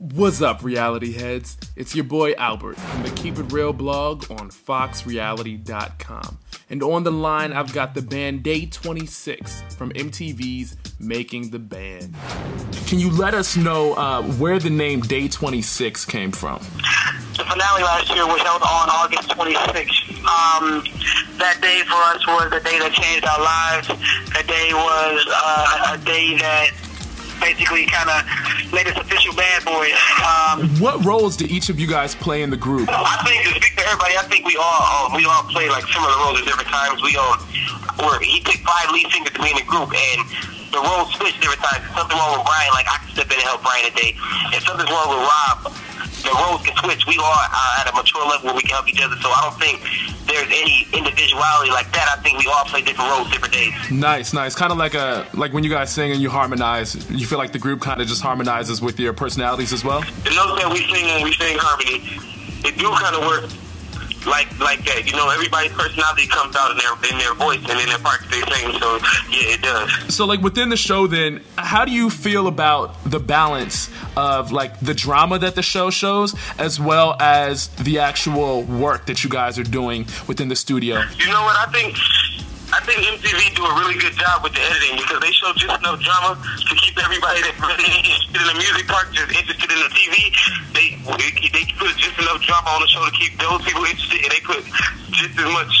What's up, reality heads? It's your boy Albert from the Keep It Real blog on FoxReality.com. And on the line, I've got the band Day 26 from MTV's Making the Band. Can you let us know uh, where the name Day 26 came from? The finale last year was held on August 26th. Um, that day for us was the day that changed our lives. That day was uh, a day that basically kind of made us official bad boys. Um, What roles do each of you guys play in the group? I think to speak to everybody, I think we all we all play like similar roles at different times. We all were he picked five lead singers to be in the group and the roles switched every time. If something wrong with Brian, like I can step in and help Brian today. If something's wrong with Rob, the roles can switch. We all are uh, at a mature level where we can help each other. So I don't think there's any individuality like that. I think we all play different roles different days. Nice, nice. Kind of like a like when you guys sing and you harmonize. You feel like the group kind of just harmonizes with your personalities as well. The notes that we sing and we sing harmony, it do kind of work like like that. You know, everybody's personality comes out in their in their voice and in their parts they sing. So yeah, it does. So like within the show then, how do you feel about the balance of like the drama that the show shows as well as the actual work that you guys are doing within the studio? You know what? I think I think MTV do a really good job with the editing because they show just enough drama to keep everybody that's really interested in the music drama on the show to keep those people interested, and they put just as much.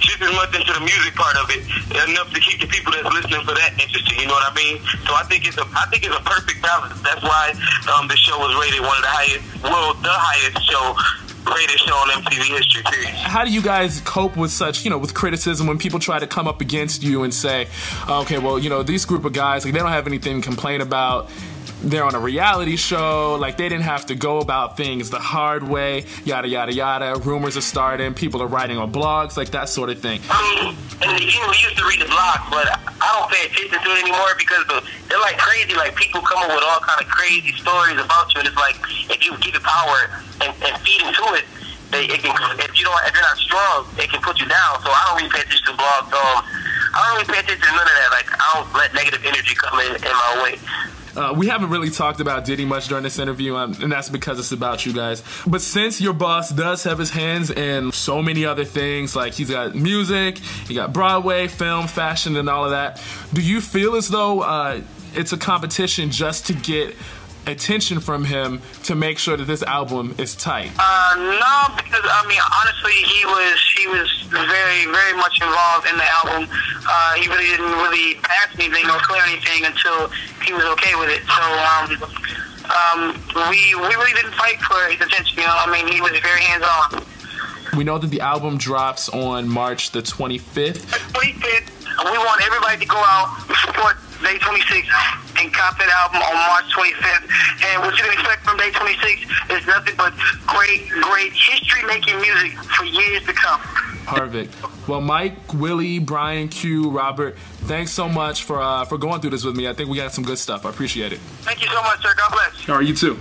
Just as much into the music part of it, enough to keep the people that's listening for that interested. You know what I mean? So I think it's a, I think it's a perfect balance. That's why um, the show was rated one of the highest, well, the highest show greatest show on MTV history, period. How do you guys cope with such, you know, with criticism when people try to come up against you and say, okay, well, you know, these group of guys, like, they don't have anything to complain about. They're on a reality show, like, they didn't have to go about things the hard way, yada, yada, yada. Rumors are starting, people are writing on blogs, like that sort of thing. I mean, in the beginning we used to read the blogs, but I don't pay attention to it anymore because they're like crazy. Like people come up with all kind of crazy stories about you, and it's like if you give it power and, and feed into it, they, it can. If you don't, if you're not strong, it can put you down. So I don't really pay attention to blogs. Um, I don't really pay attention to none of that. Like I don't let negative energy come in, in my way. Uh, we haven't really talked about Diddy much during this interview, um, and that's because it's about you guys. But since your boss does have his hands in so many other things, like he's got music, he got Broadway, film, fashion, and all of that, do you feel as though uh, it's a competition just to get attention from him to make sure that this album is tight? Uh, no, because I mean, honestly, he was he was very very much involved in the album. Uh, he really didn't really pass anything or clear anything until he was okay with it. So um, um, we we really didn't fight for his attention. You know, I mean, he was very hands on. We know that the album drops on March the 25th. 25th, we want everybody to go out and support Day 26 and cop that album on March 25th. And what you can expect from Day 26 is nothing but great, great history-making music for years to come. Perfect. Well, Mike, Willie, Brian, Q, Robert, thanks so much for uh, for going through this with me. I think we got some good stuff. I appreciate it. Thank you so much, sir. God bless. All right, you too.